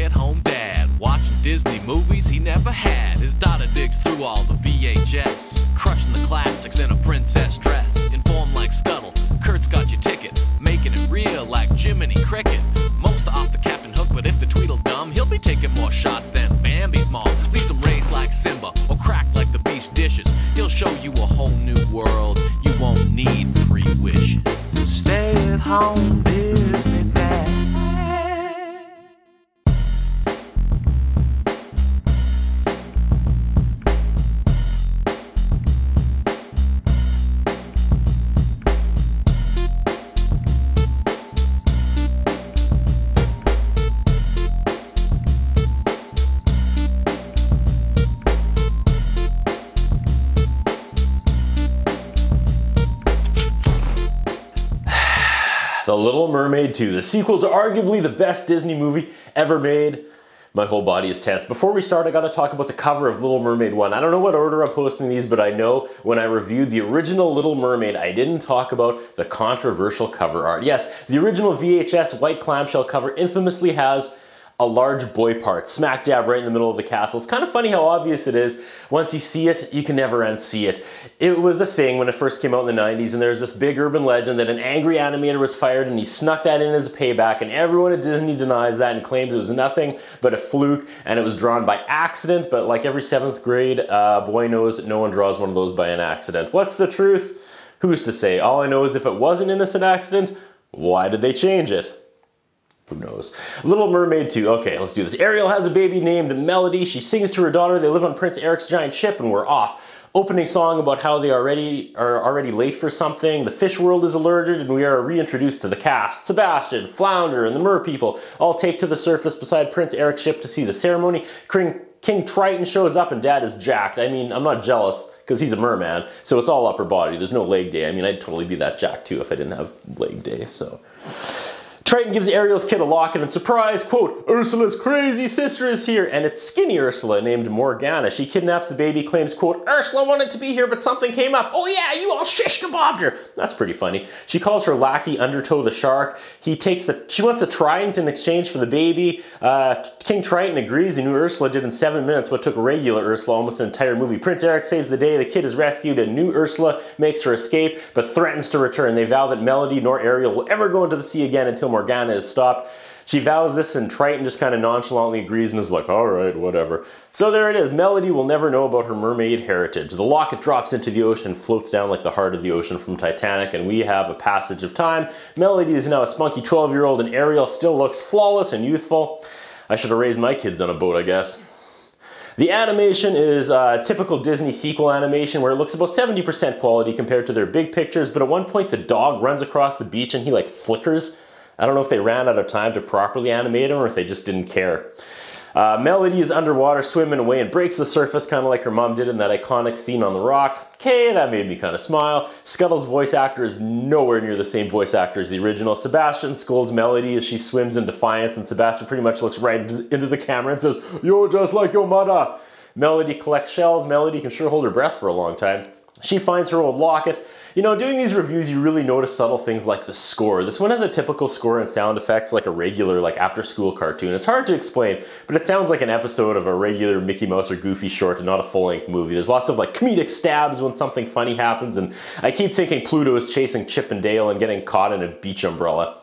stay-at-home dad, watching Disney movies he never had. His daughter digs through all the VHS, crushing the classics in a princess dress. The Little Mermaid 2, the sequel to arguably the best Disney movie ever made. My whole body is tense. Before we start, I gotta talk about the cover of Little Mermaid 1. I don't know what order I'm posting these, but I know when I reviewed the original Little Mermaid, I didn't talk about the controversial cover art. Yes, the original VHS white clamshell cover infamously has a large boy part smack dab right in the middle of the castle. It's kind of funny how obvious it is. Once you see it, you can never unsee it. It was a thing when it first came out in the 90s, and there's this big urban legend that an angry animator was fired and he snuck that in as a payback, and everyone at Disney denies that and claims it was nothing but a fluke and it was drawn by accident. But like every seventh grade uh, boy knows, no one draws one of those by an accident. What's the truth? Who's to say? All I know is if it was an innocent accident, why did they change it? Who knows? Little Mermaid 2. Okay, let's do this. Ariel has a baby named Melody. She sings to her daughter. They live on Prince Eric's giant ship and we're off. Opening song about how they already are already late for something. The fish world is alerted and we are reintroduced to the cast. Sebastian, Flounder, and the Mer people all take to the surface beside Prince Eric's ship to see the ceremony. King, King Triton shows up and Dad is jacked. I mean, I'm not jealous because he's a merman, so it's all upper body. There's no leg day. I mean, I'd totally be that jacked too if I didn't have leg day, so. Triton gives Ariel's kid a locket and surprise, quote, Ursula's crazy sister is here, and it's skinny Ursula named Morgana. She kidnaps the baby, claims, quote, Ursula wanted to be here, but something came up. Oh yeah, you all shish kebabbed her. That's pretty funny. She calls her lackey Undertow the shark. He takes the, she wants the trident in exchange for the baby. Uh, King Triton agrees. He knew Ursula did in seven minutes what took regular Ursula almost an entire movie. Prince Eric saves the day. The kid is rescued, and new Ursula makes her escape, but threatens to return. They vow that Melody nor Ariel will ever go into the sea again until Morgana is stopped. She vows this and Triton just kind of nonchalantly agrees and is like, all right, whatever. So there it is. Melody will never know about her mermaid heritage. The locket drops into the ocean, floats down like the heart of the ocean from Titanic, and we have a passage of time. Melody is now a spunky 12 year old and Ariel still looks flawless and youthful. I should have raised my kids on a boat, I guess. The animation is uh, typical Disney sequel animation where it looks about 70% quality compared to their big pictures, but at one point the dog runs across the beach and he like flickers. I don't know if they ran out of time to properly animate him or if they just didn't care. Uh, Melody is underwater swimming away and breaks the surface kind of like her mom did in that iconic scene on the rock. Okay, that made me kind of smile. Scuttle's voice actor is nowhere near the same voice actor as the original. Sebastian scolds Melody as she swims in defiance and Sebastian pretty much looks right into the camera and says, You're just like your mother. Melody collects shells. Melody can sure hold her breath for a long time. She finds her old locket. You know, doing these reviews, you really notice subtle things like the score. This one has a typical score and sound effects like a regular, like after school cartoon. It's hard to explain, but it sounds like an episode of a regular Mickey Mouse or Goofy short and not a full length movie. There's lots of like comedic stabs when something funny happens, and I keep thinking Pluto is chasing Chip and Dale and getting caught in a beach umbrella.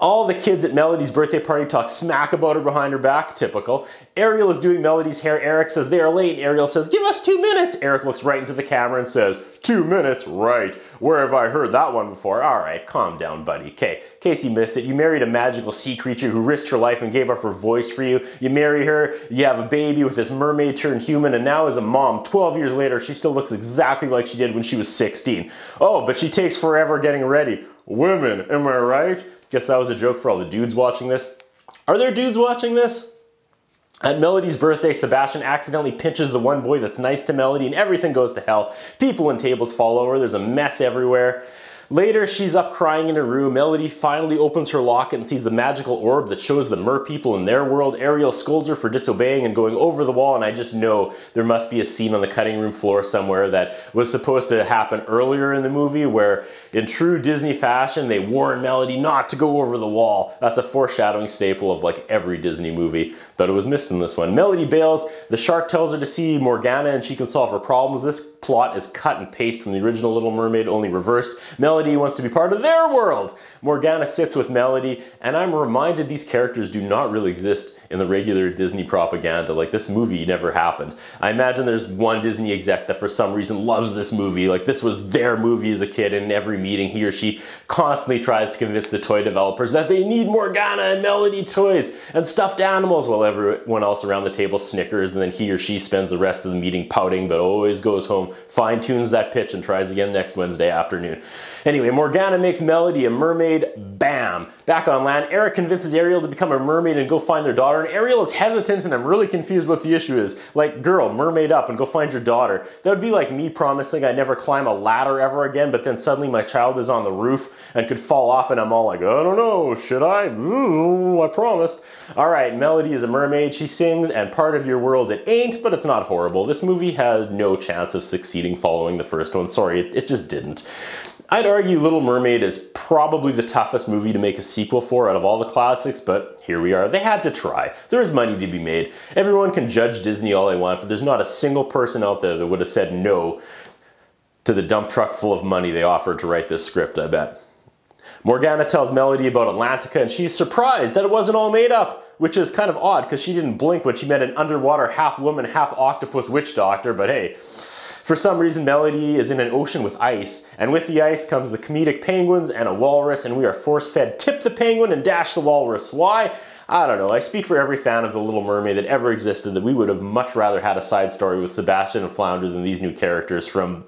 All the kids at Melody's birthday party talk smack about her behind her back, typical. Ariel is doing Melody's hair. Eric says they are late. Ariel says, give us two minutes. Eric looks right into the camera and says, two minutes? Right. Where have I heard that one before? All right, calm down, buddy. Okay, Casey missed it, you married a magical sea creature who risked her life and gave up her voice for you. You marry her, you have a baby with this mermaid turned human, and now as a mom, 12 years later, she still looks exactly like she did when she was 16. Oh, but she takes forever getting ready. Women, am I right? Guess that was a joke for all the dudes watching this. Are there dudes watching this? At Melody's birthday, Sebastian accidentally pinches the one boy that's nice to Melody and everything goes to hell. People and tables fall over, there's a mess everywhere. Later, she's up crying in her room. Melody finally opens her locket and sees the magical orb that shows the mer people in their world. Ariel scolds her for disobeying and going over the wall, and I just know there must be a scene on the cutting room floor somewhere that was supposed to happen earlier in the movie where, in true Disney fashion, they warn Melody not to go over the wall. That's a foreshadowing staple of like every Disney movie, but it was missed in this one. Melody bails. The shark tells her to see Morgana and she can solve her problems. This plot is cut and paste from the original Little Mermaid, only reversed. Melody wants to be part of their world. Morgana sits with Melody, and I'm reminded these characters do not really exist in the regular Disney propaganda. Like this movie never happened. I imagine there's one Disney exec that for some reason loves this movie. Like this was their movie as a kid, and in every meeting he or she constantly tries to convince the toy developers that they need Morgana and Melody toys and stuffed animals while everyone else around the table snickers, and then he or she spends the rest of the meeting pouting, but always goes home, fine tunes that pitch, and tries again next Wednesday afternoon. Anyway, Morgana makes Melody a mermaid. Bam! Back on land, Eric convinces Ariel to become a mermaid and go find their daughter, and Ariel is hesitant, and I'm really confused what the issue is. Like, girl, mermaid up and go find your daughter. That would be like me promising I'd never climb a ladder ever again, but then suddenly my child is on the roof and could fall off, and I'm all like, I don't know, should I? Ooh, I promised. All right, Melody is a mermaid. She sings, and part of your world it ain't, but it's not horrible. This movie has no chance of succeeding following the first one. Sorry, it, it just didn't. I'd argue Little Mermaid is probably the toughest movie to make a sequel for out of all the classics, but here we are. They had to try. There is money to be made. Everyone can judge Disney all they want, but there's not a single person out there that would have said no to the dump truck full of money they offered to write this script, I bet. Morgana tells Melody about Atlantica and she's surprised that it wasn't all made up, which is kind of odd because she didn't blink when she met an underwater half woman, half octopus witch doctor, but hey. For some reason, Melody is in an ocean with ice, and with the ice comes the comedic penguins and a walrus, and we are force-fed tip the penguin and dash the walrus. Why? I don't know. I speak for every fan of The Little Mermaid that ever existed that we would have much rather had a side story with Sebastian and Flounder than these new characters from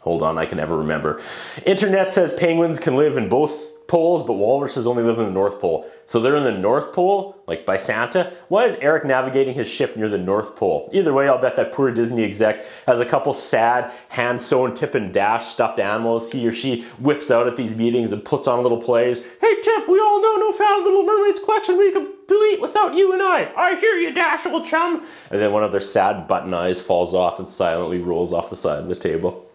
Hold on, I can never remember. Internet says penguins can live in both poles, but walruses only live in the North Pole. So they're in the North Pole, like by Santa. Why is Eric navigating his ship near the North Pole? Either way, I'll bet that poor Disney exec has a couple sad, hand-sewn Tip and Dash stuffed animals he or she whips out at these meetings and puts on little plays. Hey Tip, we all know no found Little Mermaid's collection we complete without you and I. I hear you, Dash, old chum. And then one of their sad button eyes falls off and silently rolls off the side of the table.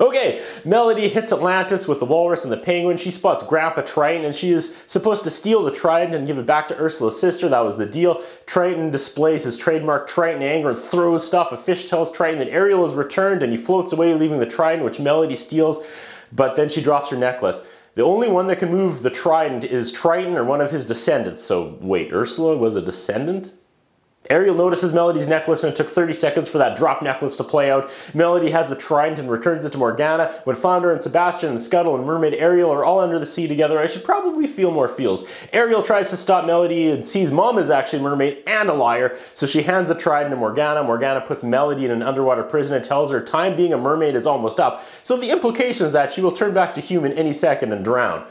Okay, Melody hits Atlantis with the walrus and the penguin. She spots Grandpa Triton and she is supposed to steal the trident and give it back to Ursula's sister. That was the deal. Triton displays his trademark Triton anger and throws stuff. A fish tells Triton that Ariel is returned and he floats away leaving the trident which Melody steals. But then she drops her necklace. The only one that can move the trident is Triton or one of his descendants. So wait, Ursula was a descendant? Ariel notices Melody's necklace and it took 30 seconds for that drop necklace to play out. Melody has the trident and returns it to Morgana. When Flounder and Sebastian and Scuttle and Mermaid Ariel are all under the sea together, I should probably feel more feels. Ariel tries to stop Melody and sees Mom is actually a mermaid and a liar, so she hands the trident to Morgana. Morgana puts Melody in an underwater prison and tells her time being a mermaid is almost up, so the implication is that she will turn back to human any second and drown.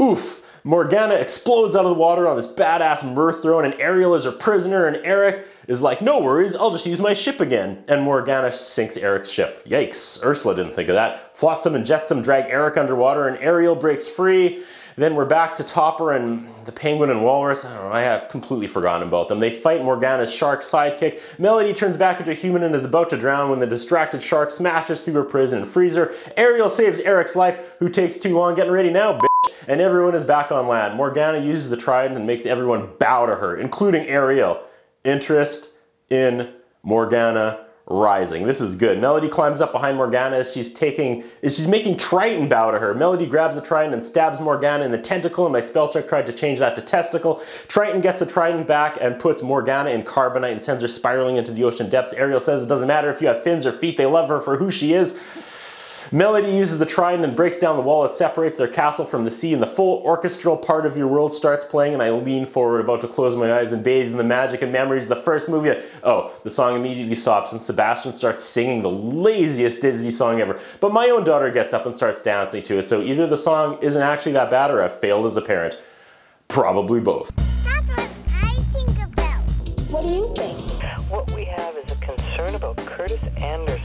Oof. Morgana explodes out of the water on this badass Mirth throne, and Ariel is her prisoner, and Eric is like, no worries, I'll just use my ship again. And Morgana sinks Eric's ship. Yikes, Ursula didn't think of that. Flotsam and Jetsam drag Eric underwater, and Ariel breaks free. Then we're back to Topper and the Penguin and Walrus. I don't know, I have completely forgotten about them. They fight Morgana's shark sidekick. Melody turns back into a human and is about to drown when the distracted shark smashes through her prison and frees her. Ariel saves Eric's life, who takes too long getting ready now, and everyone is back on land. Morgana uses the trident and makes everyone bow to her, including Ariel. Interest in Morgana rising. This is good. Melody climbs up behind Morgana as she's taking, as she's making Triton bow to her. Melody grabs the trident and stabs Morgana in the tentacle, and my spell check tried to change that to testicle. Triton gets the trident back and puts Morgana in carbonite and sends her spiraling into the ocean depths. Ariel says it doesn't matter if you have fins or feet, they love her for who she is. Melody uses the trident and breaks down the wall that separates their castle from the sea, and the full orchestral part of your world starts playing, and I lean forward, about to close my eyes and bathe in the magic and memories of the first movie. Oh, the song immediately stops, and Sebastian starts singing the laziest Disney song ever. But my own daughter gets up and starts dancing to it, so either the song isn't actually that bad or I've failed as a parent. Probably both. That's what I think about. What do you think? What we have is a concern about Curtis Anderson.